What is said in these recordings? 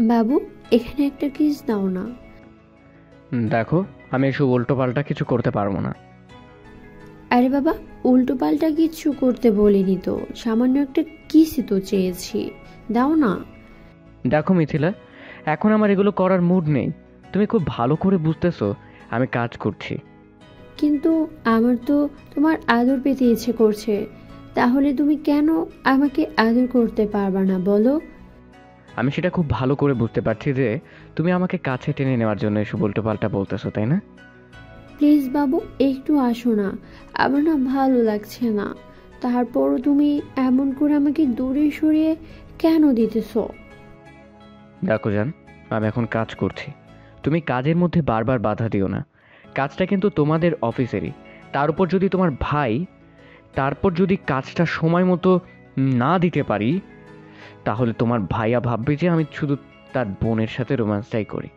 বাবু এখানে একটা কিস দাও না। দেখো আমি এসব উল্টো পাল্টা কিছু করতে পারব না। আরে বাবা উল্টো পাল্টা কিচ্ছু করতে বলিনি তো। সামান্য একটা কিসই তো চেয়েছি। দাও না। দেখো মিথিলা এখন আমার এগুলো করার মুড নেই। তুমি খুব ভালো করে বুঝতেছো আমি কাজ করছি। কিন্তু আমার তো তোমার আদর পেতে ইচ্ছে করছে। তাহলে তুমি কেন আমাকে আদর করতে পারবা না বলো? আমি সেটা খুব ভালো করে বুঝতে পারছি যে তুমি আমাকে কাছে টেনে নেওয়ার জন্য এসব উল্টো পাল্টা বলতেছো তাই না? প্লিজ বাবু একটু আসো না। আমার না ভালো লাগছে না। তারপরও তুমি এমন করে আমাকে দূরে সরিয়ে কেন দিতেছো? দেখো জান আমি এখন কাজ করছি। তুমি কাজের মধ্যে বারবার বাধা দিও না। কাজটা কিন্তু তোমাদের অফিসেরই। তার উপর যদি তোমার ভাই তারপর যদি কাজটা সময় মতো না দিতে পারি তাহলে তোমার ভাইয়া ভাববে যে আমি শুধু তার বোনের সাথে রোম্যান্সটাই করি।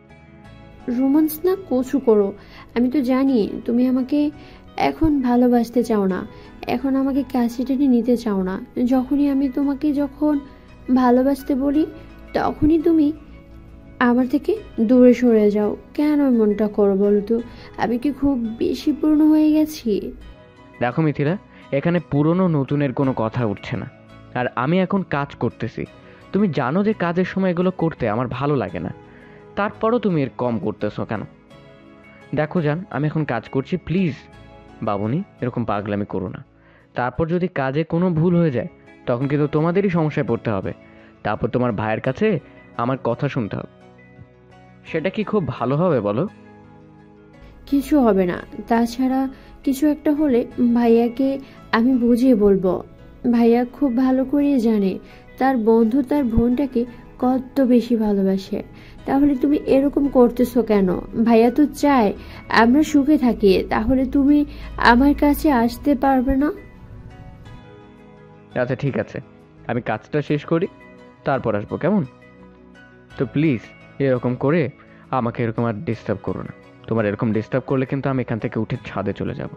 রোমান্স না কচু করো। আমি তো জানি তুমি আমাকে এখন ভালোবাসতে চাও না। এখন আমাকে কাছে টেনে নিতে চাও না। যখনই আমি তোমাকে যখন ভালোবাসতে বলি তখনই তুমি আমার থেকে দূরে সরে যাও। কেন এমনটা করো বলো তো? আমি কি খুব বেশি পূর্ণ হয়ে গেছি? দেখো মিথিলা এখানে পুরনো নতুনের কোনো কথা উঠছে না। আর আমি এখন কাজ করতেছি। তুমি জানো যে কাজের সময় এগুলো করতে আমার ভালো লাগে না। তারপরও তুমি এর কম করতেছো কেন? দেখো যান আমি এখন কাজ করছি, প্লিজ। বাবুনি, এরকম পাগলামি করো না। তারপর যদি কাজে কোনো ভুল হয়ে যায়, তখন কিন্তু তোমাদেরই সমস্যায় পড়তে হবে। তারপর তোমার ভাইয়ের কাছে আমার কথা শুনতে হবে। সেটা কি খুব ভালো হবে, বলো? কিছু হবে না। তাছাড়া কিছু একটা হলে ভাইয়াকে আমি বুঝিয়ে বলব। ভাইয়া খুব ভালো করে জানে, তার বন্ধু তার বোনটাকে কত বেশি ভালোবাসে। তাহলে তুমি এরকম করতেছো কেন? ভাইয়া তো চায় আমরা সুখে থাকি, তাহলে তুমি আমার কাছে আসতে পারবে না? আচ্ছা ঠিক আছে। আমি কাজটা শেষ করি, তারপর আসব, কেমন? তো প্লিজ, এরকম করে আমাকে এরকম আর ডিস্টার্ব করো না। তোমার এরকম ডিস্টার্ব করলে কিন্তু আমি এখান থেকে উঠে ছাদে চলে যাব।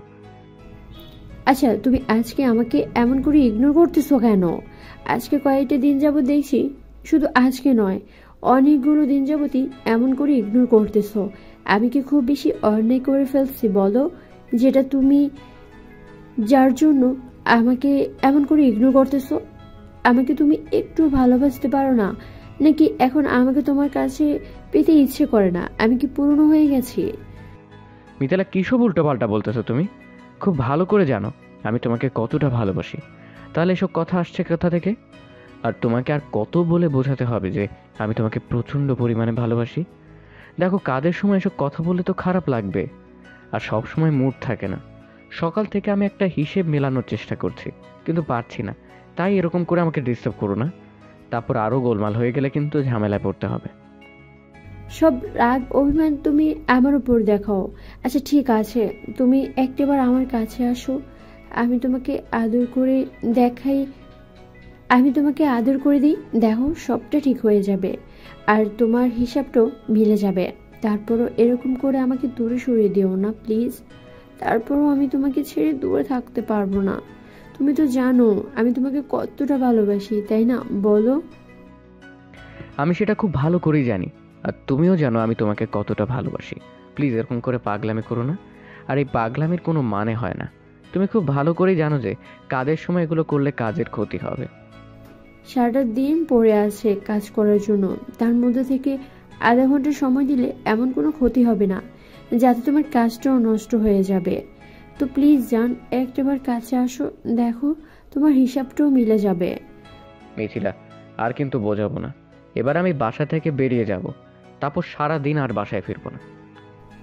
আচ্ছা তুমি আজকে আমাকে এমন করে ইগনোর করতেছো কেন? আজকে কয়েকটা দিন যাব দেখছি শুধু আজকে নয়, অনেকগুলো দিন যাবতই এমন করে ইগনোর করতেছো। আমি কি খুব বেশি অন্যায় করে ফেলছি বলো? যেটা তুমি যার জন্য আমাকে এমন করে ইগনোর করতেছো? আমাকে তুমি একটু ভালোবাসতে পারো না, নাকি এখন আমাকে তোমার কাছে পেতে ইচ্ছে করে না? আমি কি পুরনো হয়ে গেছি? মিতালা কিসব উল্টো পাল্টা বলতেছো তুমি? খুব ভালো করে জানো, আমি তোমাকে কতটা ভালোবাসি। তাহলে এসব কথা আসছে কোথা থেকে? আর তোমাকে আর কত বলে বোঝাতে হবে যে আমি তোমাকে প্রচণ্ড পরিমাণে ভালোবাসি? দেখো, কাদের সময় এসব কথা বলে তো খারাপ লাগবে। আর সব সময় মুড থাকে না। সকাল থেকে আমি একটা হিসেব মেলানোর চেষ্টা করছি, কিন্তু পারছি না। তাই এরকম করে আমাকে ডিস্টার্ব করো না। তারপর আরও গোলমাল হয়ে গেলে কিন্তু ঝামেলায় পড়তে হবে। সব রাগ, অভিমান তুমি আমার উপর দেখাও। আচ্ছা ঠিক আছে, তুমি একটিবার আমার কাছে আসো। আমি তোমাকে আদর করে দেখাই, আমি তোমাকে আদর করে দিই। দেখো, সবটা ঠিক হয়ে যাবে, আর তোমার হিসাবটাও মিলে যাবে। তারপরও এরকম করে আমাকে দূরে সরিয়ে দিও না, প্লিজ। তারপরও আমি তোমাকে ছেড়ে দূরে থাকতে পারব না। তুমি তো জানো, আমি তোমাকে কতটা ভালোবাসি, তাই না? বলো। আমি সেটা খুব ভালো করেই জানি। আর তুমিও জানো আমি তোমাকে কতটা ভালোবাসি। প্লিজ এরকম করে পাগলামি করো না। আর এই পাগলামির কোনো মানে হয় না। তুমি খুব ভালো করেই জানো যে কাজের সময় এগুলো করলে কাজের ক্ষতি হবে। সারাটা দিন পড়ে আছে কাজ করার জন্য। তার মধ্যে থেকে আধা ঘণ্টা সময় দিলে এমন কোনো ক্ষতি হবে না যাতে তোমার কাজটাও নষ্ট হয়ে যাবে। তো প্লিজ জান একটাবার কাছে আসো দেখো তোমার হিসাবটাও মিলে যাবে। মিথিলা আর কিন্তু বোঝাবো না। এবার আমি বাসা থেকে বেরিয়ে যাব। তারপর সারা দিন আর বাসায় ফিরবো না।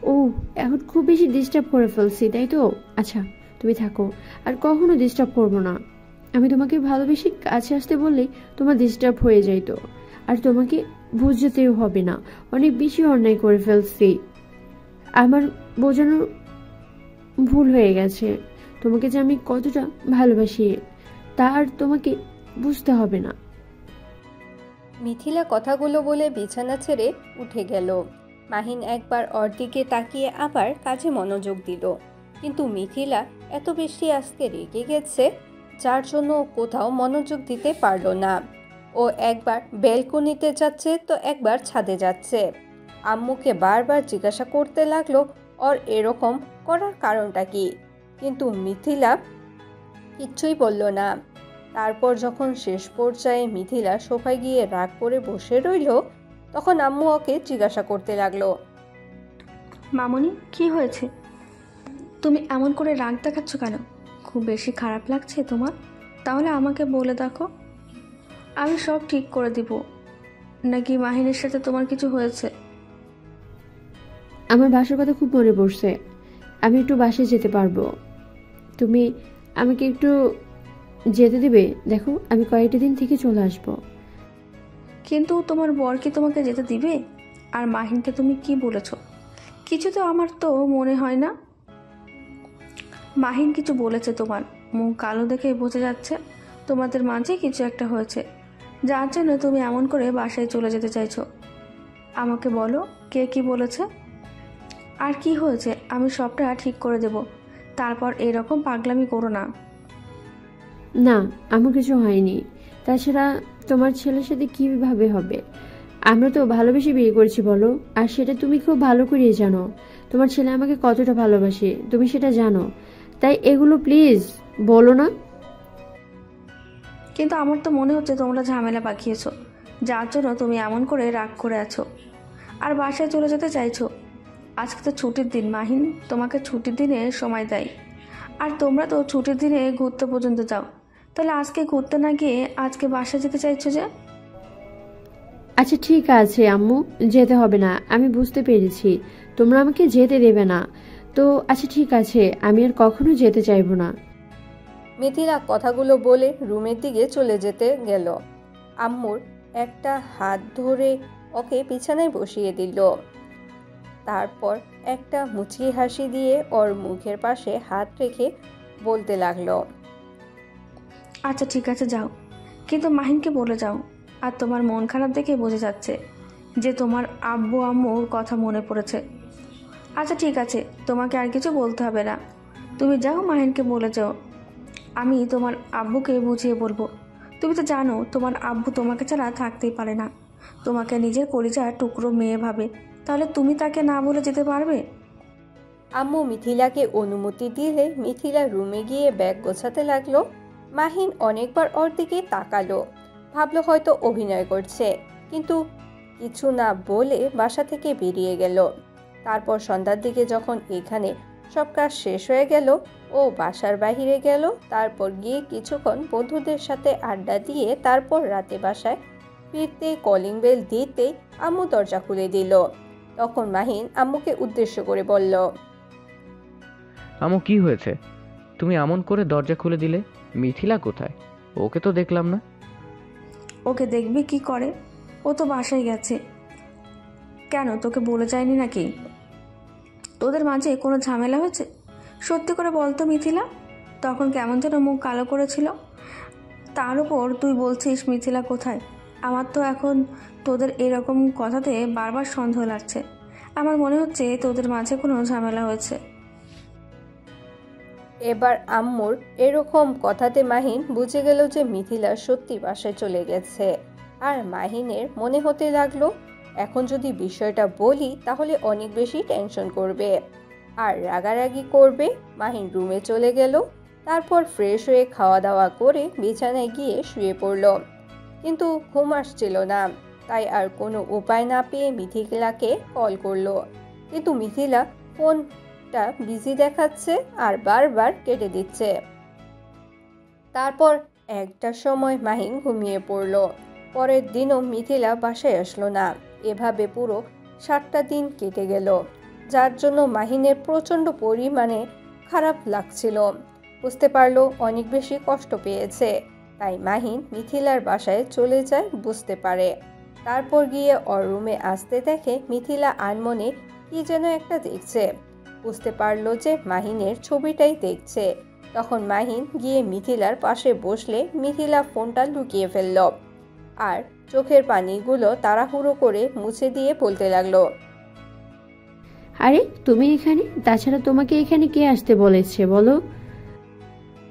ও, এখন খুব বেশি ডিস্টার্ব করে ফেলছি, তাই তো? আচ্ছা তুমি থাকো। আর কখনো ডিস্টার্ব করব না। আমি তোমাকে ভালোবেসে কাছে আসতে বললেই তোমার ডিস্টার্ব হয়ে যাইতো আর তোমাকে বুঝতেও হবে না। অনেক বেশি অন্যায় করে ফেলছি। আমার বোঝানোর ভুল হয়ে গেছে। তোমাকে যে আমি কতটা ভালোবাসি, তা আর তোমাকে বুঝতে হবে না। মিথিলা কথাগুলো বলে বিছানা ছেড়ে উঠে গেল। মাহিন একবার ওর দিকে তাকিয়ে আবার কাজে মনোযোগ দিল। কিন্তু মিথিলা এত বেশি আজকে রেগে গেছে, যার জন্য কোথাও মনোযোগ দিতে পারল না। ও একবার বেলকনিতে যাচ্ছে তো একবার ছাদে যাচ্ছে। আম্মুকে বারবার জিজ্ঞাসা করতে লাগল, ওর এরকম করার কারণটা কি? কিন্তু মিথিলা কিচ্ছুই বলল না। তারপর যখন শেষ পর্যায়ে মিথিলা সোফায় গিয়ে রাগ করে বসে রইল তখন আম্মু ওকে জিজ্ঞাসা করতে লাগল মামনি কি হয়েছে? তুমি এমন করে রাগ দেখাচ্ছ কেন? খুব বেশি খারাপ লাগছে তোমার? তাহলে আমাকে বলে দেখো। আমি সব ঠিক করে দিব। নাকি মাহিনের সাথে তোমার কিছু হয়েছে? আমার বাসার কথা খুব মনে পড়ছে। আমি একটু বাসে যেতে পারব। তুমি আমাকে একটু যেতে দেবে। দেখো, আমি কয়েকটা দিন থেকে চলে আসব। কিন্তু তোমার বর কি তোমাকে যেতে দিবে? আর মাহিনকে তুমি কি বলেছ? কিছু তো আমার তো মনে হয় না। মাহিন কিছু বলেছে তোমার। মুখ কালো দেখে বোঝা যাচ্ছে তোমাদের মাঝে কিছু একটা হয়েছে। যার জন্য তুমি এমন করে বাসায় চলে যেতে চাইছো। আমাকে বলো, কে কি বলেছে? আর কি হয়েছে? আমি সবটা ঠিক করে দেব। তারপর এরকম পাগলামি করো না। না, আমার কিছু হয়নি। তাছাড়া তোমার ছেলের সাথে কীভাবে হবে? আমরা তো ভালোবেসে বিয়ে করেছি, বলো। আর সেটা তুমি খুব ভালো করেই জানো। তোমার ছেলে আমাকে কতটা ভালোবাসে, তুমি সেটা জানো। তাই এগুলো প্লিজ বলো না। কিন্তু আমার তো মনে হচ্ছে তোমরা ঝামেলা পাকিয়েছো। যার জন্য তুমি এমন করে রাগ করে আছো। আর বাসায় চলে যেতে চাইছো। আজকে তো ছুটির দিন, মাহিন। তোমাকে ছুটির দিনে সময় দেয়। আর তোমরা তো ছুটির দিনে ঘুরতে পর্যন্ত যাও। তাহলে আজকে ঘুরতে না গিয়ে আজকে বাসা যেতে চাইছো যে? আচ্ছা ঠিক আছে আম্মু যেতে হবে না আমি বুঝতে পেরেছি। তোমরা আমাকে যেতে দেবে না। তো আচ্ছা ঠিক আছে আমি আর কখনো যেতে চাইব না। মিথিলা কথাগুলো বলে রুমের দিকে চলে যেতে গেল। আম্মুর একটা হাত ধরে ওকে বিছানায় বসিয়ে দিল। তারপর একটা মুচকি হাসি দিয়ে ওর মুখের পাশে হাত রেখে বলতে লাগল আচ্ছা ঠিক আছে, যাও। কিন্তু মাহিনকে বলে যাও, আর তোমার মন খারাপ দেখে বোঝা যাচ্ছে যে তোমার আব্বু আম্মুর কথা মনে পড়েছে। আচ্ছা ঠিক আছে, তোমাকে আর কিছু বলতে হবে না। তুমি যাও মাহিনকে বলে যাও। আমি তোমার আব্বুকে বুঝিয়ে বলব। তুমি তো জানো, তোমার আব্বু তোমাকে ছাড়া থাকতেই পারে না। তোমাকে নিজের কলিজার টুকরো মেয়ে ভাবে। তাহলে তুমি তাকে না বলে যেতে পারবে? আম্মু মিথিলাকে অনুমতি দিলে মিথিলা রুমে গিয়ে ব্যাগ গোছাতে লাগল। মাহিন অনেকবার ওর দিকে তাকালো। ভাবলো হয়তো অভিনয় করছে, কিন্তু কিছু না বলে বাসা থেকে বেরিয়ে গেল। তারপর সন্ধ্যার দিকে যখন এখানে সব কাজ শেষ হয়ে গেল, ও বাসার বাহিরে গেল, তারপর গিয়ে কিছুক্ষণ বন্ধুদের সাথে আড্ডা দিয়ে তারপর রাতে বাসায় ফিরতে কলিং বেল দিতে আম্মু দরজা খুলে দিল। তখন মাহিন আম্মুকে উদ্দেশ্য করে বলল আমু কি হয়েছে? তুমি এমন করে দরজা খুলে দিলে? মিথিলা কোথায়? ওকে তো দেখলাম না। ওকে দেখবি কি করে? ও তো বাসায় গেছে। কেন, তোকে বলে যায়নি নাকি? তোদের মাঝে কোনো ঝামেলা হয়েছে? সত্যি করে বলতো মিথিলা, তখন কেমন যেন মুখ কালো করেছিল। তার উপর তুই বলছিস মিথিলা কোথায়? আমার তো এখন তোদের এরকম কথাতে বারবার সন্দেহ লাগছে। আমার মনে হচ্ছে তোদের মাঝে কোনো ঝামেলা হয়েছে। এবার আম্মুর এরকম কথাতে মাহিন বুঝে গেল যে মিথিলা সত্যি বাসায় চলে গেছে। আর মাহিনের মনে হতে লাগল, এখন যদি বিষয়টা বলি তাহলে অনেক বেশি টেনশন করবে। আর রাগারাগি করবে, মাহিন রুমে চলে গেল, তারপর ফ্রেশ হয়ে খাওয়া দাওয়া করে বিছানায় গিয়ে শুয়ে পড়ল। কিন্তু ঘুম আসছিল না, তাই আর কোনো উপায় না পেয়ে মিথিলাকে কল করল। কিন্তু মিথিলা ফোন টা বিজি দেখাচ্ছে আর বারবার কেটে দিচ্ছে। তারপর একটা সময় মাহিন ঘুমিয়ে পড়ল। পরের দিনও মিথিলা বাসায় আসলো না। এভাবে পুরো সাতটা দিন কেটে গেল। যার জন্য মাহিনের প্রচণ্ড পরিমাণে খারাপ লাগছিল। বুঝতে পারল অনেক বেশি কষ্ট পেয়েছে। তাই মাহিন মিথিলার বাসায় চলে যায় বুঝতে পারে। তারপর গিয়ে ওর রুমে আসতে দেখে মিথিলা আনমনে কি যেন একটা দেখছে। বুঝতে পারল যে মাহিনের ছবিটাই দেখছে। তখন মাহিন গিয়ে মিথিলার পাশে বসলে মিথিলা ফোনটা লুকিয়ে ফেলল আর চোখের পানিগুলো তাড়াহুড়ো করে মুছে দিয়ে বলতে লাগল আরে তুমি এখানে? তাছাড়া তোমাকে এখানে কে আসতে বলেছে বলো?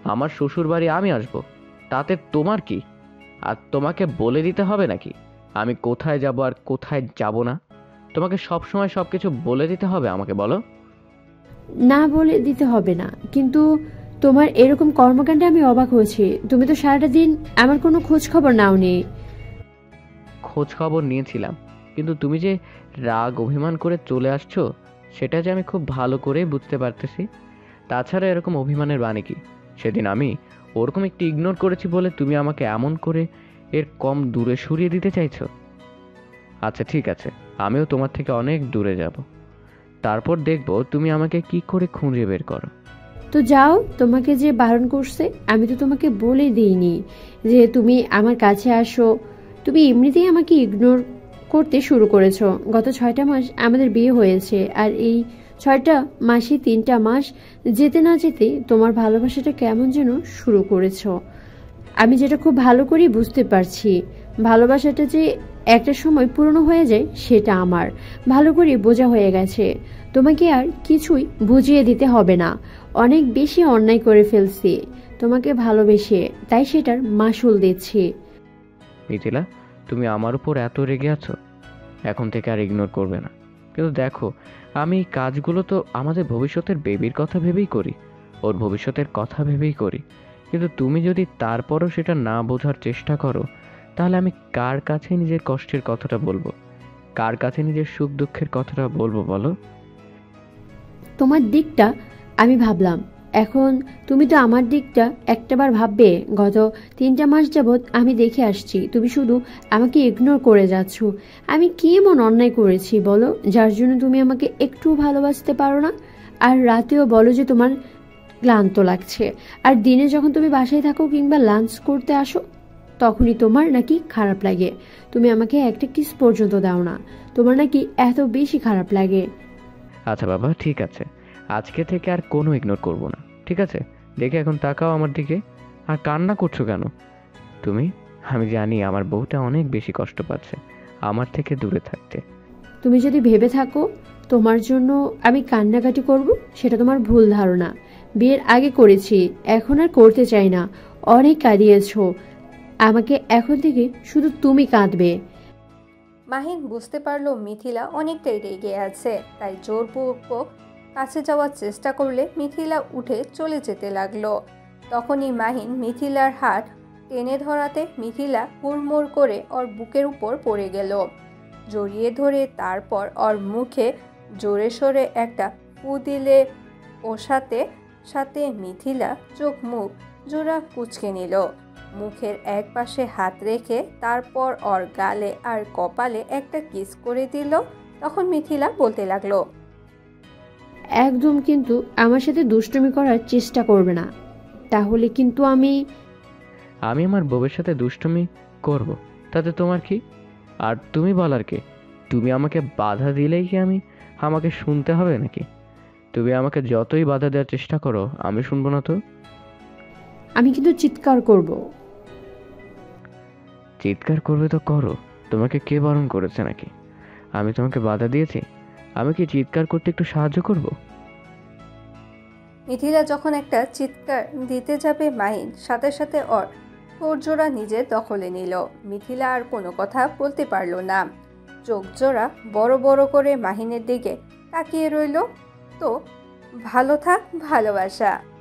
আমার শ্বশুর বাড়ি আমি আসব। তাতে তোমার কি? আর তোমাকে বলে দিতে হবে নাকি? আমি কোথায় যাব আর কোথায় যাব না? তোমাকে সব সময় সব কিছু বলে দিতে হবে আমাকে বলো? না বলে দিতে হবে না। কিন্তু তোমার এরকম কর্মকাণ্ডে আমি অবাক হয়েছি। তুমি তো সারাটা দিন আমার কোনো খোঁজ খবর নাওনি। খোঁজ খবর নিয়েছিলাম। কিন্তু তুমি যে রাগ অভিমান করে চলে আসছো, সেটা যে আমি খুব ভালো করে বুঝতে পারতেছি। তাছাড়া এরকম অভিমানের বাণী কি? সেদিন আমি ওরকম একটু ইগনোর করেছি বলে তুমি আমাকে এমন করে এর কম দূরে সরিয়ে দিতে চাইছো? আচ্ছা ঠিক আছে। আমিও তোমার থেকে অনেক দূরে যাব। তারপর দেখব তুমি আমাকে কি করে খুঁজে বের করো। তো যাও, তোমাকে যে বারণ করছে, আমি তো তোমাকে বলে দিইনি যে তুমি আমার কাছে আসো। তুমি এমনিতেই আমাকে ইগনোর করতে শুরু করেছ। গত ছয়টা মাস আমাদের বিয়ে হয়েছে আর এই ছয়টা মাসে তিনটা মাস যেতে না যেতে তোমার ভালোবাসাটা কেমন যেন শুরু করেছ। আমি যেটা খুব ভালো করেই বুঝতে পারছি। ভালোবাসাটা যে একটা সময় পুরনো হয়ে যায়, সেটা আমার। ভালো করে বোঝা হয়ে গেছে। তোমাকে আর কিছুই বুঝিয়ে দিতে হবে না। অনেক বেশি অন্যায় করে ফেলছি। তোমাকে ভালোবেসে, তাই সেটার মাসুল দিচ্ছি। মিথিলা, তুমি আমার উপর এত রেগে আছো? এখন থেকে আর ইগনোর করবে না। কিন্তু দেখো, আমি কাজগুলো তো আমাদের ভবিষ্যতের বেবির কথা ভেবেই করি। ওর ভবিষ্যতের কথা ভেবেই করি। কিন্তু তুমি যদি তারপরও সেটা না বোঝার চেষ্টা করো তাহলে আমি কার কাছে নিজের কষ্টের কথাটা বলব? কার কাছে নিজের সুখ দুঃখের কথাটা বলব বলো? তোমার দিকটা আমি ভাবলাম। এখন তুমি তো আমার দিকটা একটাবার ভাববে, গত তিনটা মাস যাবৎ আমি দেখে আসছি, তুমি শুধু আমাকে ইগনোর করে যাচ্ছ। আমি কি এমন অন্যায় করেছি বলো, যার জন্য তুমি আমাকে একটু ভালোবাসতে পারো না? আর রাতেও বলো যে তোমার ক্লান্ত লাগছে। আর দিনে যখন তুমি বাসায় থাকো কিংবা লাঞ্চ করতে আসো তখনই তোমার নাকি খারাপ লাগে। তুমি আমাকে একটা কিস পর্যন্ত দাও না। তোমার নাকি এত বেশি খারাপ লাগে। আচ্ছা বাবা ঠিক আছে। আজকে থেকে আর কোনো ইগনোর করব না ঠিক আছে? দেখে এখন তাকাও আমার দিকে। আর কান্না করছ কেন? তুমি আমি জানি আমার বউটা অনেক বেশি কষ্ট পাচ্ছে আমার থেকে দূরে থাকতে। তুমি যদি ভেবে থাকো তোমার জন্য আমি কান্নাকাটি করব সেটা তোমার ভুল ধারণা। বিয়ের আগে করেছি এখন আর করতে চাই না। অনেক কাঁদিয়েছো। আমাকে এখন থেকে শুধু তুমি কাঁদবে। মাহিন বুঝতে পারল মিথিলা অনেকটাই রেগে আছে, তাই জোরপূর্বক কাছে যাওয়ার চেষ্টা করলে মিথিলা উঠে চলে যেতে লাগল। তখনই মাহিন মিথিলার হাত টেনে ধরাতে মিথিলা হুড়মুড় করে ওর বুকের উপর পড়ে গেল। জড়িয়ে ধরে তারপর ওর মুখে জোরে সোরে একটা ফু দিলে ওর সাথে সাথে মিথিলা চোখ মুখ জোড়া কুচকে নিল। মুখের এক পাশে হাত রেখে তারপর ওর গালে আর কপালে একটা কিস করে দিল তখন মিথিলা বলতে লাগল একদম কিন্তু আমার সাথে দুষ্টুমি করার চেষ্টা করবে না। তাহলে কিন্তু আমি আমি আমার বউয়ের সাথে দুষ্টুমি করব। তাতে তোমার কি? আর তুমি বলার কে? তুমি আমাকে বাধা দিলেই কি আমি আমাকে শুনতে হবে নাকি? তুমি আমাকে যতই বাধা দেওয়ার চেষ্টা করো আমি শুনব না তো? আমি কিন্তু চিৎকার করব। চিৎকার করবে তো করো। তোমাকে কে বারণ করেছে নাকি? আমি তোমাকে বাধা দিয়েছি? আমি কি চিৎকার করতে একটু সাহায্য করব? মিথিলা যখন একটা চিৎকার দিতে যাবে মাহিন সাথে সাথে অর ওর জোড়া নিজে দখলে নিল। মিথিলা আর কোনো কথা বলতে পারল না। চোখ জোড়া বড় বড় করে মাহিনের দিকে তাকিয়ে রইল। তো ভালো থাক ভালোবাসা।